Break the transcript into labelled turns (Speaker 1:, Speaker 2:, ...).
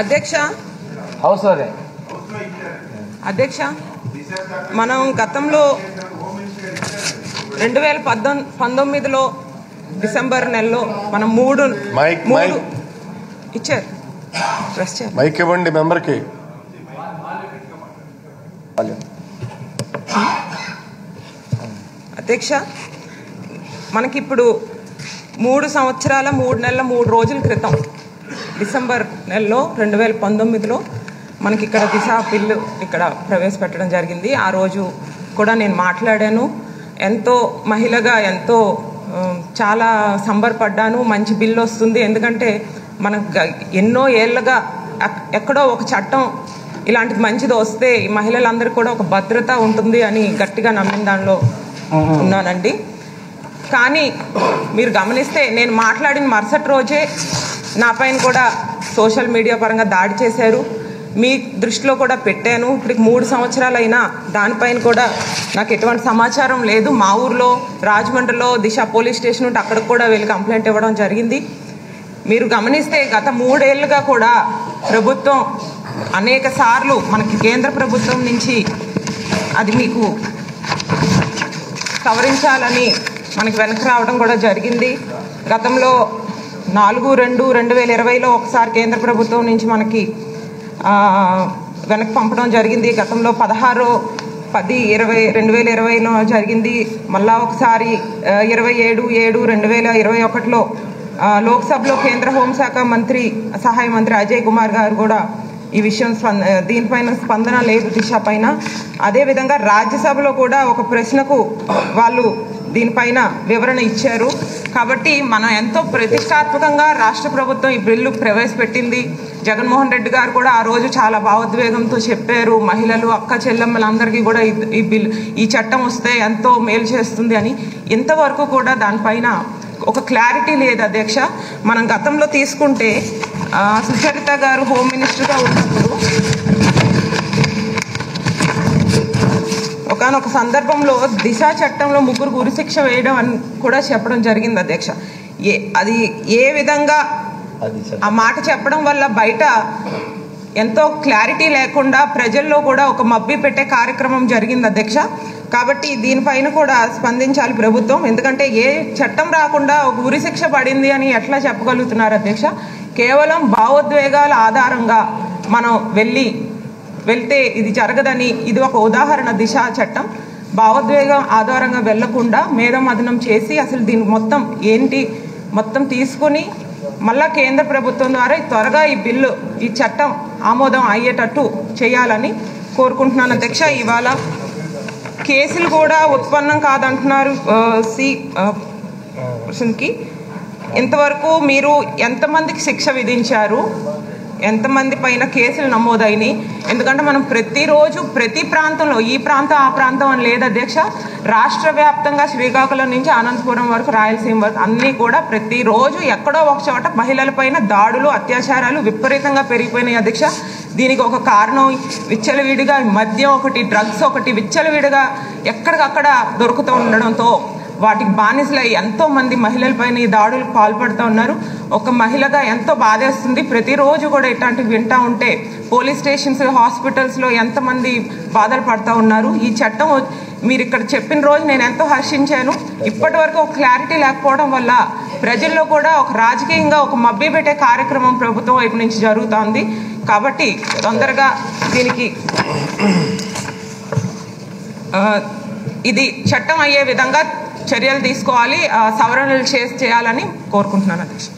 Speaker 1: అధ్యక్ష?
Speaker 2: హౌస్
Speaker 1: అధ్యక్ష మనం గతంలో రెండు వేల పద్దొ పంతొమ్మిదిలో డిసెంబర్ నెలలో మనం మూడు
Speaker 3: మైక్,
Speaker 1: మూడు
Speaker 3: మైక్.
Speaker 1: ఇచ్చారు.
Speaker 3: మైక్ ఇవ్వండి మెంబర్కి.
Speaker 1: అధ్యక్ష మనకిప్పుడు మూడు సంవత్సరాల మూడు నెలల మూడు రోజుల క్రితం డిసెంబర్ నెలలో రెండు వేల పంతొమ్మిదిలో మనకి ఇక్కడ దిశ బిల్లు ఇక్కడ ప్రవేశపెట్టడం జరిగింది. ఆ రోజు కూడా నేను మాట్లాడాను. ఎంతో మహిళగా ఎంతో చాలా సంబరపడ్డాను. మంచి బిల్లు వస్తుంది. ఎందుకంటే మనకు గ- ఎన్నో ఏళ్ళగా ఎక్- ఎక్కడో ఒక చట్టం ఇలాంటిది మంచిది వస్తే ఈ మహిళలందరికీ కూడా ఒక భద్రత ఉంటుంది అని గట్టిగా నమ్మిన దానిలో ఉన్నానండి. కానీ మీరు గమనిస్తే నేను మాట్లాడిన మరుసటి రోజే నా పైన కూడా సోషల్ మీడియా పరంగా దాడి చేశారు. మీ దృష్టిలో కూడా పెట్టాను. ఇప్పుడు మూడు సంవత్సరాలైనా దానిపైన కూడా నాకు ఎటువంటి సమాచారం లేదు. మా ఊర్లో రాజమండ్రిలో దిశ పోలీస్ స్టేషన్ ఉంటే అక్కడికి కూడా వెళ్ళి కంప్లైంట్ ఇవ్వడం జరిగింది. మీరు గమనిస్తే గత మూడేళ్ళుగా కూడా ప్రభుత్వం అనేక సార్లు మనకి కేంద్ర ప్రభుత్వం నుంచి అది మీకు సవరించాలని మనకి వెనక్కి రావడం కూడా జరిగింది. గతంలో నాలుగు రెండు రెండు వేల ఇరవైలో ఒకసారి కేంద్ర ప్రభుత్వం నుంచి మనకి వెనక్కి పంపడం జరిగింది. గతంలో పదహారు పది ఇరవై రెండు వేల ఇరవైలో జరిగింది. మళ్ళా ఒకసారి ఇరవై ఏడు ఏడు రెండు వేల ఇరవై ఒకటిలో లోక్సభలో కేంద్ర హోంశాఖ మంత్రి సహాయ మంత్రి అజయ్ కుమార్ గారు కూడా ఈ విషయం స్పంద దీనిపైన స్పందన లేదు దిశ పైన. అదేవిధంగా రాజ్యసభలో కూడా ఒక ప్రశ్నకు వాళ్ళు దీనిపైన వివరణ ఇచ్చారు. కాబట్టి మనం ఎంతో ప్రతిష్టాత్మకంగా రాష్ట్ర ప్రభుత్వం ఈ బిల్లు ప్రవేశపెట్టింది. జగన్మోహన్ రెడ్డి గారు కూడా ఆ రోజు చాలా భావోద్వేగంతో చెప్పారు. మహిళలు అక్క చెల్లెమ్మలందరికీ కూడా ఈ- బిల్ ఈ చట్టం వస్తే ఎంతో మేలు చేస్తుంది అని. ఇంతవరకు కూడా దానిపైన ఒక క్లారిటీ లేదు అధ్యక్ష. మనం గతంలో తీసుకుంటే సుచరిత గారు హోమ్ మినిస్టర్గా ఉన్నప్పుడు ఒకనొక సందర్భంలో దిశ చట్టంలో ముగ్గురు ఉరిశిక్ష వేయడం అని కూడా చెప్పడం జరిగింది అధ్యక్ష. ఏ అది ఏ విధంగా ఆ మాట చెప్పడం వల్ల బయట ఎంతో క్లారిటీ లేకుండా ప్రజల్లో కూడా ఒక మబ్బి పెట్టే కార్యక్రమం జరిగింది అధ్యక్ష. కాబట్టి దీనిపైన కూడా స్పందించాలి ప్రభుత్వం. ఎందుకంటే ఏ చట్టం రాకుండా ఒక ఉరిశిక్ష పడింది అని ఎట్లా చెప్పగలుగుతున్నారు అధ్యక్ష? కేవలం భావోద్వేగాల ఆధారంగా మనం వెళ్ళి వెళ్తే ఇది జరగదని ఇది ఒక ఉదాహరణ దిశ చట్టం. భావోద్వేగం ఆధారంగా వెళ్ళకుండా మేధమదనం చేసి అసలు దీని మొత్తం ఏంటి మొత్తం తీసుకుని మళ్ళా కేంద్ర ప్రభుత్వం ద్వారా త్వరగా ఈ బిల్లు ఈ చట్టం ఆమోదం అయ్యేటట్టు చేయాలని కోరుకుంటున్నాను. అధ్యక్ష ఇవాళ కేసులు కూడా ఉత్పన్నం కాదంటున్నారు ఆ, సి ఇంతవరకు మీరు ఎంతమందికి శిక్ష విధించారు? ఎంతమంది పైన కేసులు నమోదైనాయి? ఎందుకంటే మనం ప్రతిరోజు ప్రతి ప్రాంతంలో ఈ ప్రాంతం ఆ ప్రాంతం అని లేదు అధ్యక్ష. రాష్ట్ర వ్యాప్తంగా శ్రీకాకుళం నుంచి అనంతపురం వరకు రాయలసీమ వరకు అన్నీ కూడా ప్రతిరోజు ఎక్కడో ఒక చోట మహిళలపైన దాడులు అత్యాచారాలు విపరీతంగా పెరిగిపోయినాయి అధ్యక్ష. దీనికి ఒక కారణం విచ్చలవిడిగా మద్యం ఒకటి డ్రగ్స్ ఒకటి విచ్చలవిడిగా ఎక్కడికక్కడ దొరుకుతూ ఉండడంతో వాటికి బానిసలై ఎంతోమంది మహిళలపైన ఈ దాడులకు పాల్పడుతూ ఉన్నారు. ఒక మహిళగా ఎంతో బాధేస్తుంది. ప్రతిరోజు కూడా ఇట్లాంటివి వింటా ఉంటే పోలీస్ స్టేషన్స్ హాస్పిటల్స్లో ఎంతమంది బాధలు పడుతూ ఉన్నారు. ఈ చట్టం మీరు ఇక్కడ చెప్పిన రోజు నేను ఎంతో హర్షించాను. ఇప్పటి వరకు ఒక క్లారిటీ లేకపోవడం వల్ల ప్రజల్లో కూడా ఒక రాజకీయంగా ఒక మబ్బి పెట్టే కార్యక్రమం ప్రభుత్వం వైపు నుంచి జరుగుతోంది. కాబట్టి తొందరగా దీనికి ఇది చట్టం అయ్యే విధంగా చర్యలు తీసుకోవాలి. సవరణలు చేసి చేయాలని కోరుకుంటున్నాను అధ్యక్ష.